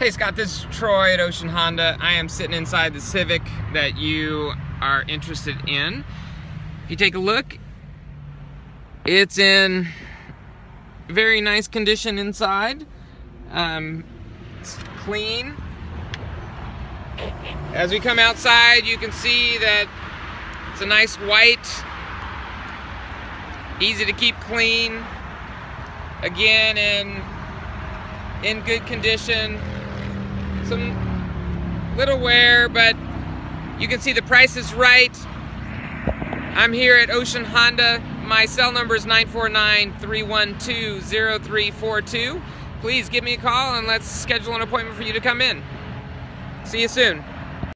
Hey Scott, this is Troy at Ocean Honda. I am sitting inside the Civic that you are interested in. If you take a look, it's in very nice condition inside. Um, it's clean. As we come outside, you can see that it's a nice white, easy to keep clean. Again, in in good condition some little wear, but you can see the price is right. I'm here at Ocean Honda. My cell number is 949 312 0342. Please give me a call and let's schedule an appointment for you to come in. See you soon.